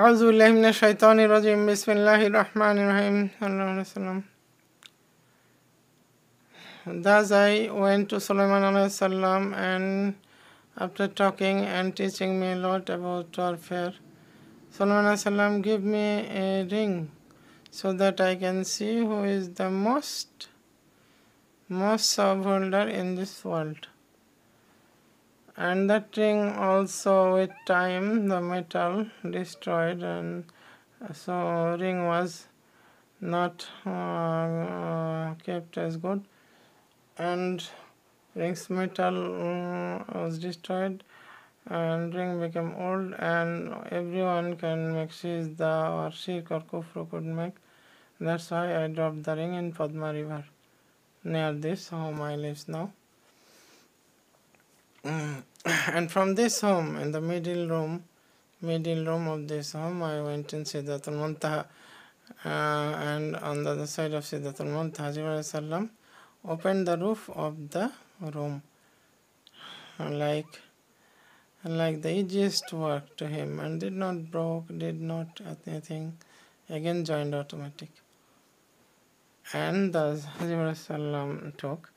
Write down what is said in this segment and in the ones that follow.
أعوذ بالله من الشيطان الرجيم بسم الله الرحمن الرحيم وسلم. Thus I went to Sulaiman salam and after talking and teaching me a lot about warfare, Sulaiman salam gave me a ring so that I can see who is the most most subholder in this world and that ring also with time the metal destroyed and so ring was not uh, uh, kept as good. And ring's metal um, was destroyed and ring became old and everyone can make the or shirk or kufr could make. That's why I dropped the ring in Padma river near this home I live now Mm. and from this home, in the middle room, middle room of this home, I went in Sidratul Muntaha, uh, and on the other side of Sidratul Muntaha, Jibreel opened the roof of the room, like like the easiest work to him, and did not broke, did not anything, again joined automatic. And the Jibreel took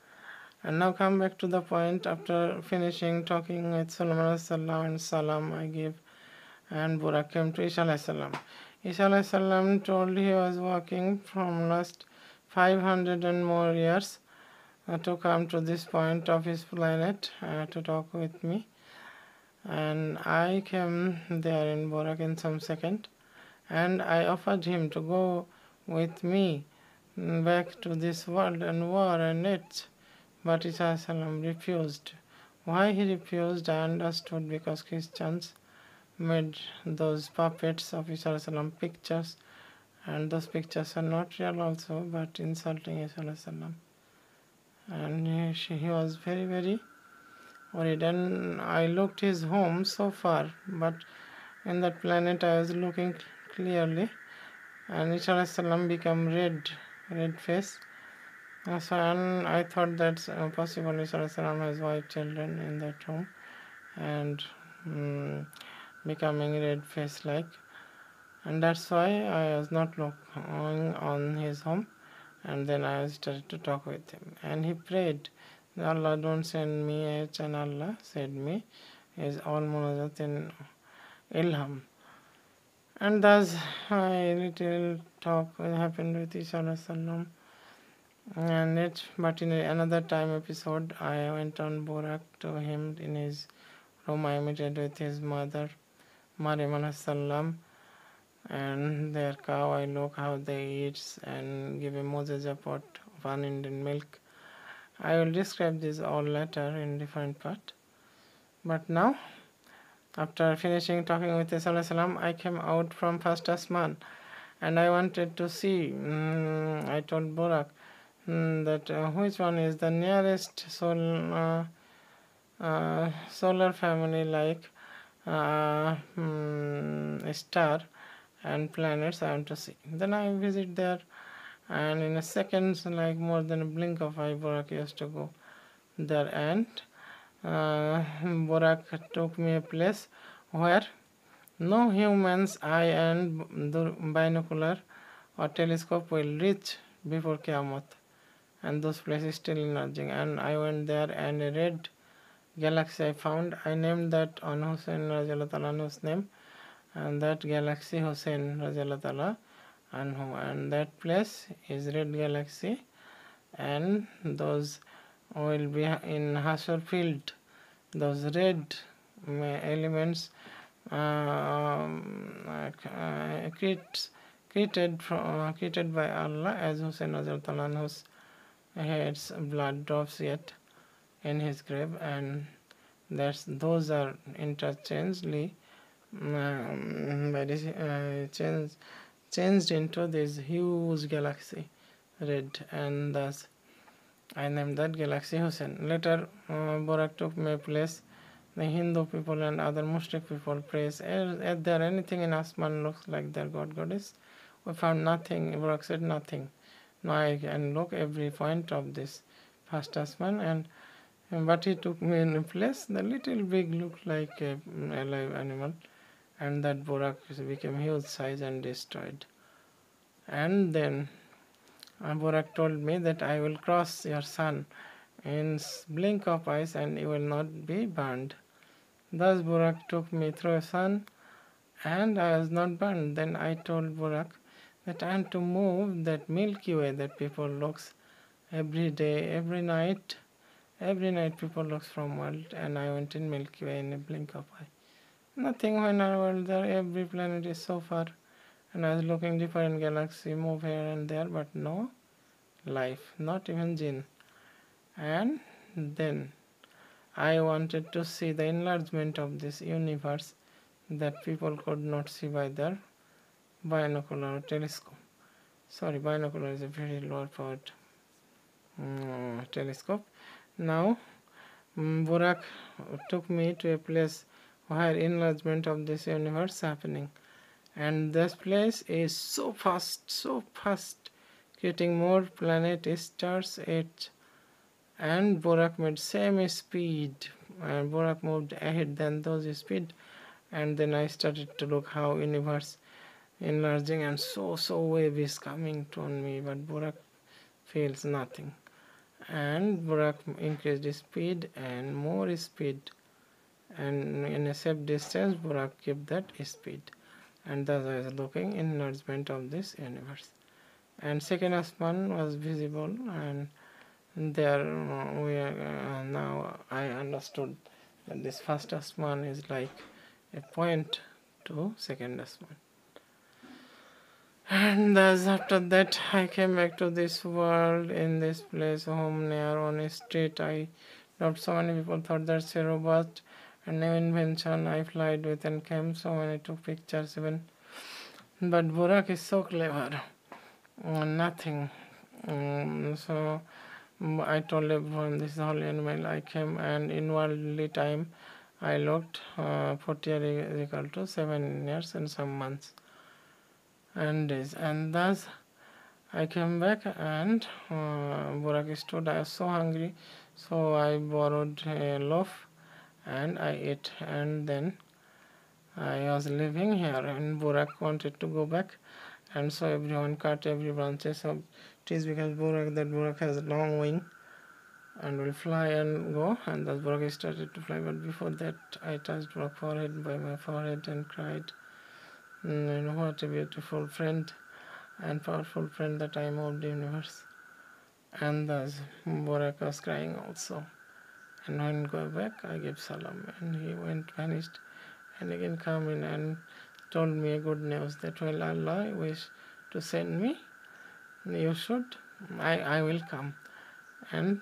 and now come back to the point. After finishing talking with Sulaiman salam and salam I give and Burak came to Isa salam. Isa salam told he was walking from last 500 and more years uh, to come to this point of his planet uh, to talk with me. And I came there in Borak in some second and I offered him to go with me back to this world and war and it but Isa refused. Why he refused, I understood because Christians made those puppets of Isa pictures, and those pictures are not real also, but insulting Isa. And he, he was very, very worried. And I looked his home so far, but in that planet I was looking clearly, and Isa became red, red face so and I thought that uh, possibly Sarasaram has wife children in that home and um, becoming red face like and that's why I was not looking on his home and then I started to talk with him. And he prayed Allah don't send me H and Allah said me is all munajat in ilham. And thus I little talk happened with Isa Sallam and it but in another time episode i went on borak to him in his room. I met with his mother mariam salam and their cow i look how they eat and give him Moses a pot of unending milk. I will describe this all later in different part. But now after finishing talking with Salam, I came out from first asman. And I wanted to see. Mm, I told Borak, Mm, that uh, which one is the nearest sol uh, uh, solar family like uh, mm, star and planets I want to see. Then I visit there and in a second like more than a blink of eye Borak used to go there and uh, Borak took me a place where no human's eye and binocular or telescope will reach before Qiyamah and those places still emerging. And I went there and a red galaxy. I found I named that on Hussein Rajalatalan's name and that galaxy Hussein anhu and that place is red galaxy. And those will be in Hasur field. Those red elements um, uh, created, uh, created by Allah as Hussein Rajalatalan's has blood drops yet in his grave and that's those are interchangeably um, uh, changed, changed into this huge galaxy red and thus I named that galaxy Hussein. Later uh, Borak took my place. The Hindu people and other Muslim people praise is there anything in Asman looks like their god goddess we found nothing Borak said nothing now I can look every point of this first asman and but he took me in a place the little big looked like a alive animal and that Burak became huge size and destroyed. And then uh, Burak told me that I will cross your sun in blink of eyes and you will not be burned. Thus Burak took me through a sun and I was not burned. Then I told Burak that am to move that Milky Way that people looks every day, every night. Every night people looks from world and I went in Milky Way in a blink of eye. Nothing when I was there, every planet is so far and I was looking different galaxy move here and there but no life, not even jinn. And then I wanted to see the enlargement of this universe that people could not see by their binocular telescope. Sorry, binocular is a very low powered um, telescope. Now, um, Burak took me to a place where enlargement of this universe happening and this place is so fast so fast getting more planet stars it and Borak made same speed and Borak moved ahead than those speed and then I started to look how universe enlarging and so so wave is coming to me but Burak feels nothing. And Burak increased the speed and more speed. And in a safe distance Burak kept that speed. And thus looking enlargement of this universe. And second Asman was visible and there uh, we are, uh, now I understood that this first Asman is like a point to second Asman and thus after that I came back to this world in this place home near on a street. I not so many people thought that's a robot and new invention I flied with and came. So many took pictures even. But Burak is so clever. Uh, nothing. Um, so I told everyone this is holy animal. I came and in worldly time I looked uh, 40 years equal to 7 years and some months and days and thus I came back and uh, Burak stood I was so hungry so I borrowed a loaf and I ate and then I was living here and Burak wanted to go back and so everyone cut every branches of trees because Burak that Burak has a long wing and will fly and go and thus Burak started to fly but before that I touched Burak forehead by my forehead and cried and what a beautiful friend and powerful friend the time of the universe. And thus Burak was crying also. And when go back I gave salam. And he went vanished and again come in and told me a good news that well Allah wish to send me. You should I, I will come. And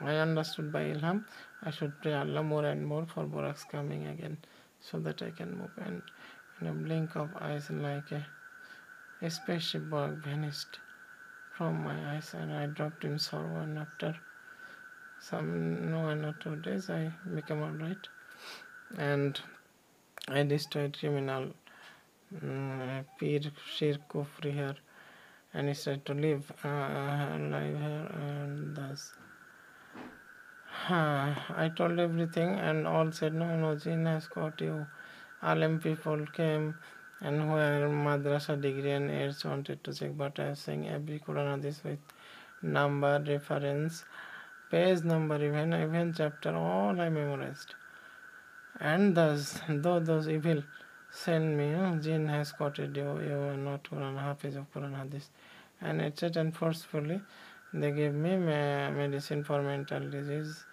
I understood by Ilham I should pray Allah more and more for Burak's coming again so that I can move. And in a blink of eyes like a, spaceship Burak vanished from my eyes and I dropped in sorrow and after some no one or two days I became alright. And I destroyed criminal um, Pir Shir Kufri here and said to live uh, live here and thus. I told everything and all said no no jinn has got you Alim people came and where madrasa degree and airs wanted to check but I saying every Quran this with number reference page number even even chapter all I memorized. And thus though those evil send me oh, jinn has quoted you you are not Quran Hafiz of Quran Hadith. And etc and forcefully. They gave me medicine for mental disease.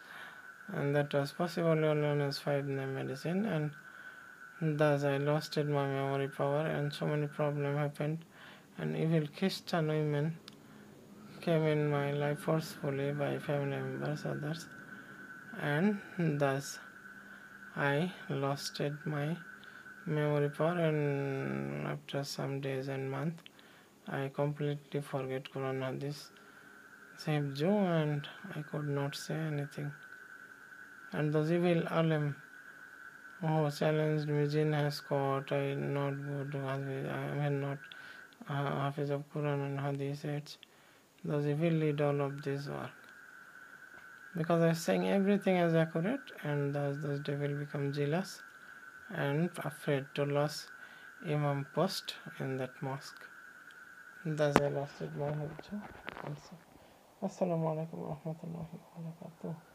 And that was possible known as five name medicine. And thus I lost my memory power and so many problems happened and evil Christian women came in my life forcefully by family members, others, and thus I lost my memory power and after some days and months I completely forget Quran Hadith save Joe and I could not say anything. And the evil alim who challenged me, jinn has caught, I not good, I am not uh, Hafiz of Quran and Hadith, it's those evil lead all of this work. Because I saying everything is accurate and thus those devil become jealous and afraid to lose Imam post in that mosque. Thus I lost it my also. Assalamu alaikum wa rahmatullahi wa barakatuh.